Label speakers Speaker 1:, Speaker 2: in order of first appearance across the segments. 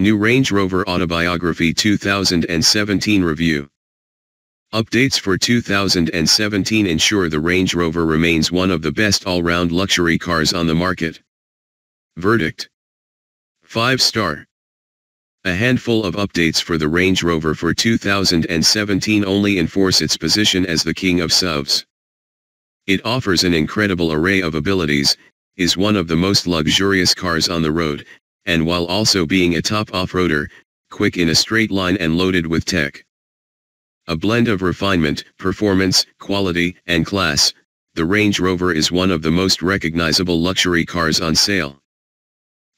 Speaker 1: New Range Rover Autobiography 2017 Review Updates for 2017 ensure the Range Rover remains one of the best all-round luxury cars on the market. Verdict 5 star A handful of updates for the Range Rover for 2017 only enforce its position as the king of SUVs. It offers an incredible array of abilities, is one of the most luxurious cars on the road, and while also being a top off-roader, quick in a straight line and loaded with tech. A blend of refinement, performance, quality, and class, the Range Rover is one of the most recognizable luxury cars on sale.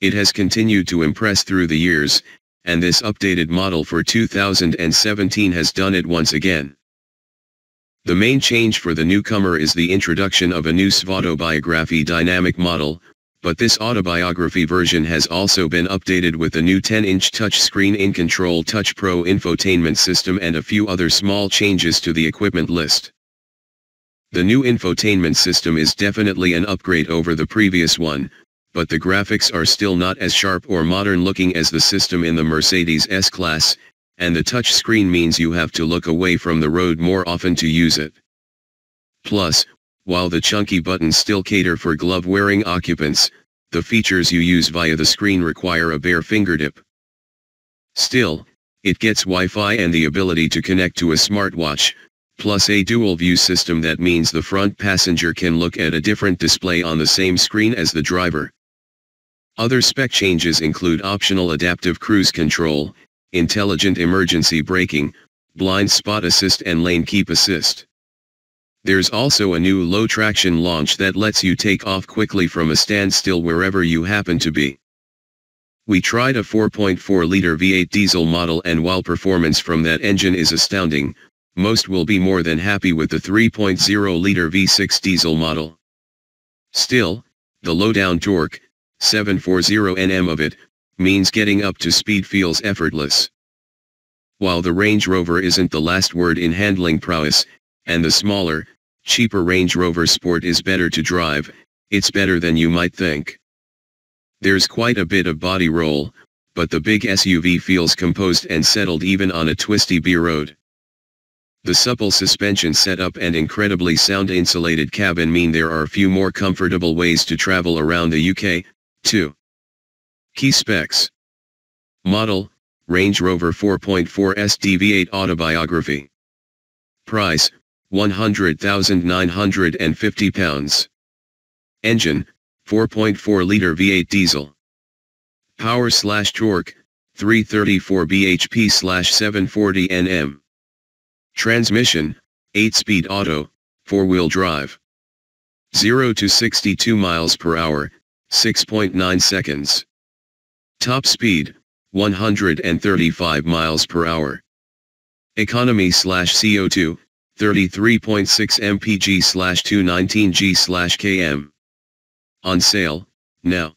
Speaker 1: It has continued to impress through the years, and this updated model for 2017 has done it once again. The main change for the newcomer is the introduction of a new SVAutobiography dynamic model, but this autobiography version has also been updated with a new 10-inch touchscreen InControl Touch Pro infotainment system and a few other small changes to the equipment list. The new infotainment system is definitely an upgrade over the previous one, but the graphics are still not as sharp or modern looking as the system in the Mercedes S-Class, and the touchscreen means you have to look away from the road more often to use it. Plus, while the chunky buttons still cater for glove-wearing occupants, the features you use via the screen require a bare fingertip. Still, it gets Wi-Fi and the ability to connect to a smartwatch, plus a dual-view system that means the front passenger can look at a different display on the same screen as the driver. Other spec changes include optional adaptive cruise control, intelligent emergency braking, blind spot assist and lane keep assist. There's also a new low traction launch that lets you take off quickly from a standstill wherever you happen to be. We tried a 4.4-liter V8 diesel model and while performance from that engine is astounding, most will be more than happy with the 3.0-liter V6 diesel model. Still, the low-down torque, 740 Nm of it, means getting up to speed feels effortless. While the Range Rover isn't the last word in handling prowess, and the smaller, cheaper Range Rover Sport is better to drive, it's better than you might think. There's quite a bit of body roll, but the big SUV feels composed and settled even on a twisty B road. The supple suspension setup and incredibly sound insulated cabin mean there are a few more comfortable ways to travel around the UK, too. Key specs Model, Range Rover 4.4 SDV8 Autobiography Price, £100,950. Engine, 4.4-liter V8 diesel. Power slash torque, 334 bhp slash 740 Nm. Transmission, 8-speed auto, 4-wheel drive. 0 to 62 miles per hour, 6.9 seconds. Top speed, 135 miles per hour. Economy slash CO2, 33.6 mpg slash 219 g slash km. On sale, now.